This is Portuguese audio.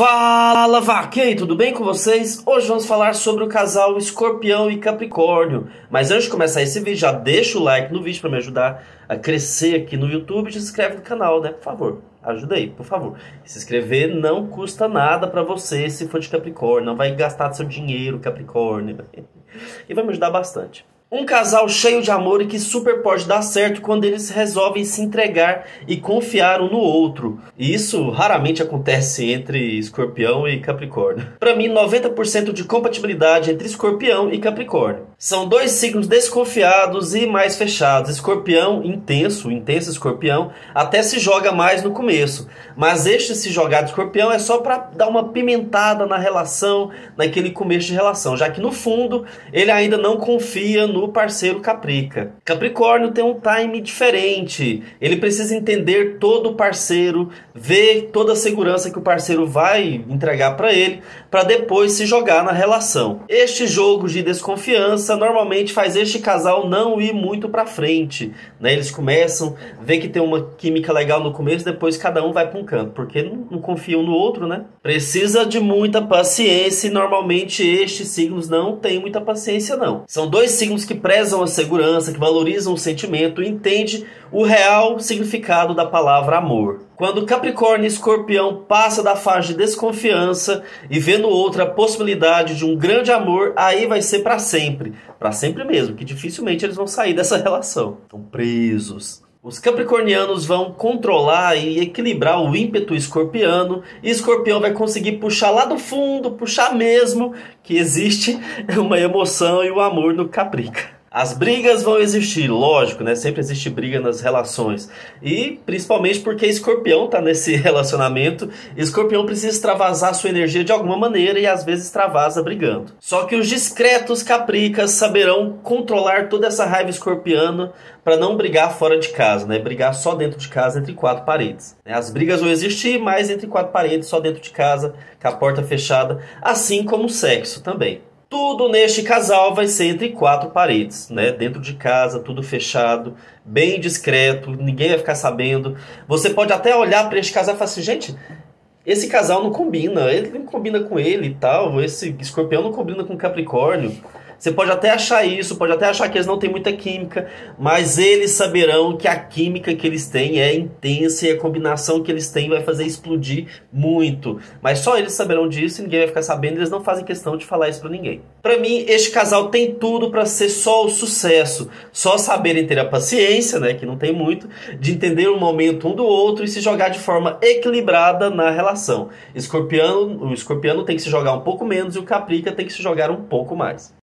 Fala vaquei, tudo bem com vocês? Hoje vamos falar sobre o casal Escorpião e Capricórnio. Mas antes de começar esse vídeo, já deixa o like no vídeo para me ajudar a crescer aqui no YouTube e se inscreve no canal, né? Por favor, ajuda aí, por favor. Se inscrever não custa nada para você se for de Capricórnio, não vai gastar seu dinheiro, Capricórnio. E vai me ajudar bastante. Um casal cheio de amor e que super pode dar certo quando eles resolvem se entregar e confiar um no outro. E isso raramente acontece entre Escorpião e Capricórnio. Para mim, 90% de compatibilidade entre Escorpião e Capricórnio. São dois signos desconfiados e mais fechados. Escorpião intenso, intenso Escorpião, até se joga mais no começo. Mas este se jogar de Escorpião é só para dar uma pimentada na relação, naquele começo de relação, já que no fundo ele ainda não confia no no parceiro Caprica. Capricórnio tem um time diferente. Ele precisa entender todo o parceiro, ver toda a segurança que o parceiro vai entregar para ele, para depois se jogar na relação. Este jogo de desconfiança normalmente faz este casal não ir muito para frente, né? Eles começam, vê que tem uma química legal no começo, depois cada um vai para um canto, porque não, não confiam no outro, né? Precisa de muita paciência e normalmente estes signos não têm muita paciência não. São dois signos que prezam a segurança, que valorizam o sentimento, entende o real significado da palavra amor. Quando Capricórnio e Escorpião passa da fase de desconfiança e vê no outro a possibilidade de um grande amor, aí vai ser para sempre, para sempre mesmo, que dificilmente eles vão sair dessa relação. Estão presos. Os capricornianos vão controlar e equilibrar o ímpeto escorpiano, e escorpião vai conseguir puxar lá do fundo, puxar mesmo, que existe uma emoção e o um amor no caprica. As brigas vão existir, lógico, né? Sempre existe briga nas relações. E principalmente porque escorpião tá nesse relacionamento, escorpião precisa extravasar sua energia de alguma maneira e às vezes extravasa brigando. Só que os discretos capricas saberão controlar toda essa raiva escorpiana para não brigar fora de casa, né? Brigar só dentro de casa entre quatro paredes. As brigas vão existir, mas entre quatro paredes, só dentro de casa, com a porta fechada, assim como o sexo também. Tudo neste casal vai ser entre quatro paredes, né? Dentro de casa, tudo fechado, bem discreto, ninguém vai ficar sabendo. Você pode até olhar para este casal e falar assim, gente, esse casal não combina, ele não combina com ele e tal, esse escorpião não combina com Capricórnio. Você pode até achar isso, pode até achar que eles não têm muita química, mas eles saberão que a química que eles têm é intensa e a combinação que eles têm vai fazer explodir muito. Mas só eles saberão disso e ninguém vai ficar sabendo, eles não fazem questão de falar isso para ninguém. Para mim, este casal tem tudo para ser só o sucesso, só saberem ter a paciência, né, que não tem muito, de entender o momento um do outro e se jogar de forma equilibrada na relação. Escorpiano, o escorpiano tem que se jogar um pouco menos e o caprica tem que se jogar um pouco mais.